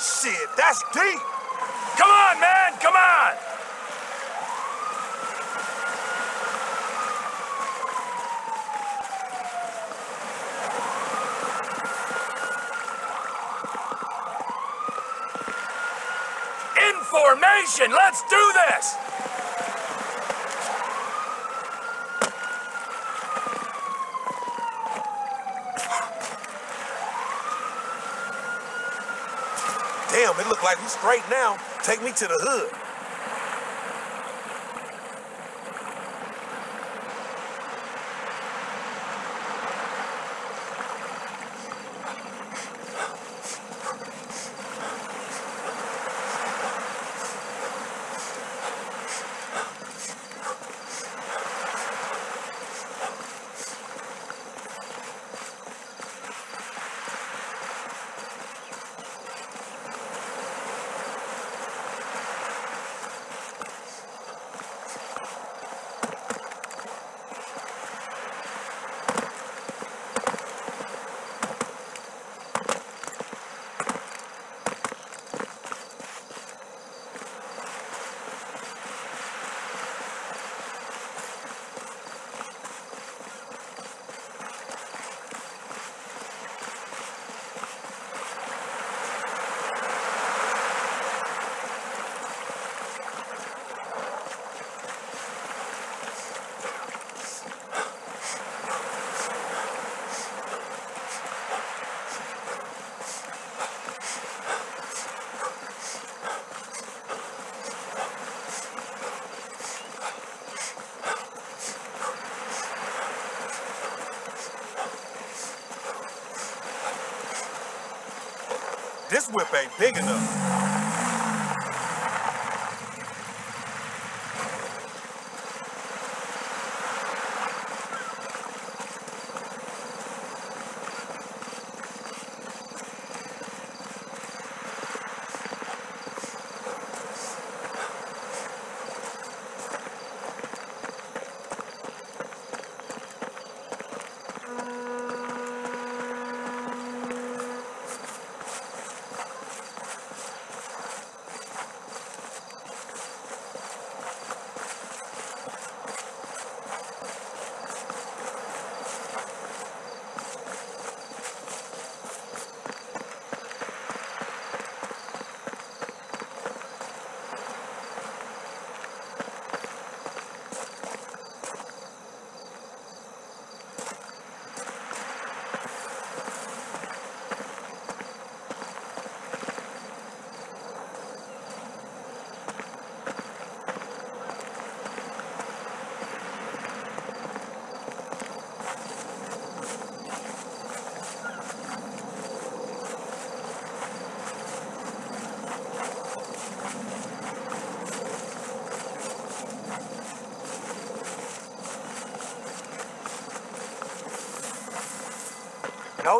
Shit, that's deep. Come on, man, come on! In formation, let's do this! Damn, it look like we straight now. Take me to the hood. This whip ain't big enough.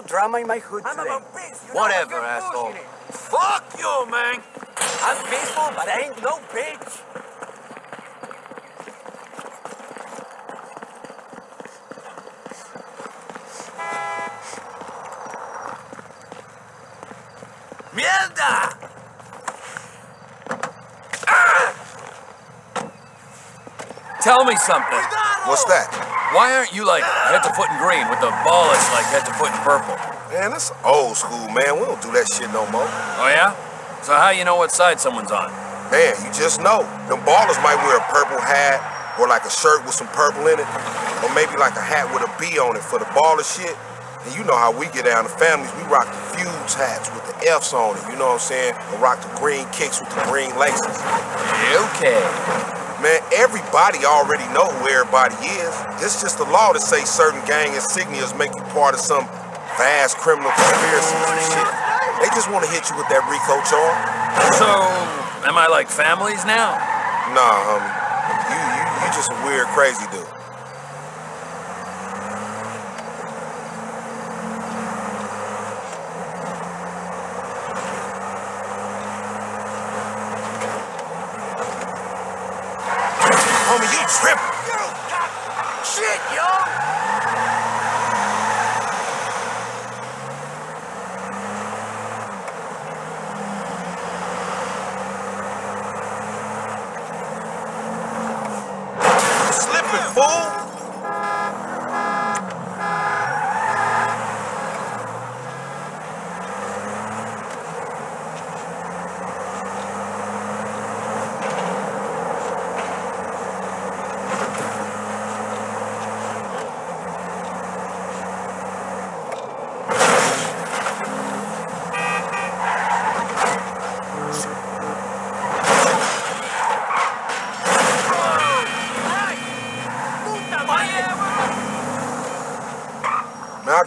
No drama in my hood I'm today. about peace. You Whatever, I'm asshole. Fuck you, man! I'm peaceful, but I ain't no bitch. Mierda! Tell me something. What's that? Why aren't you like head to foot in green with the Ballas like head to foot in purple? Man, this old school, man. We don't do that shit no more. Oh yeah? So how you know what side someone's on? Man, you just know. Them Ballas might wear a purple hat or like a shirt with some purple in it. Or maybe like a hat with a B on it for the baller shit. And you know how we get down. The families, we rock the Feud hats with the F's on it. You know what I'm saying? Or rock the green kicks with the green laces. Okay. Man, everybody already know who everybody is. It's just the law to say certain gang insignias make you part of some vast criminal conspiracy shit. They just want to hit you with that RICO charge. So, am I like families now? Nah, homie. You, you, you just a weird, crazy dude. homie, you tripping. You got shit, yo. fool!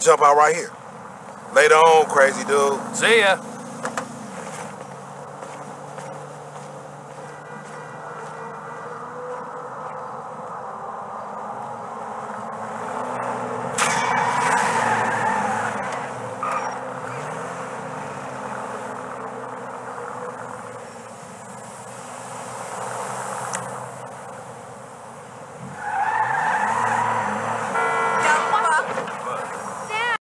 Jump out right here. Later on, crazy dude. See ya.